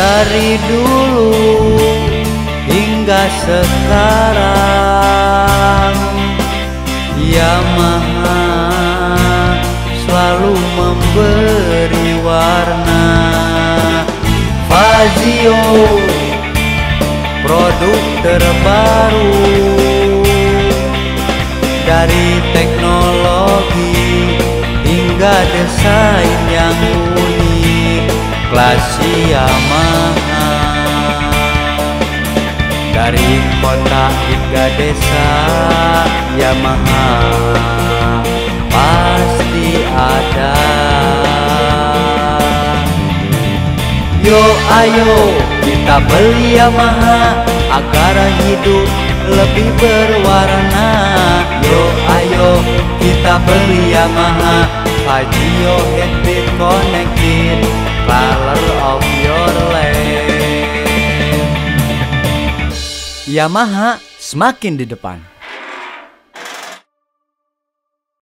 Dari dulu hingga sekarang. Yamaha selalu memberi warna. Fazio produk terbaru dari teknologi hingga desain yang klasi Yamaha dari kota hingga desa Yamaha pasti ada. Yo ayo kita beli Yamaha agar hidup lebih berwarna. Yo ayo kita beli Yamaha Fajio Headbeat Connected Yamaha semakin di depan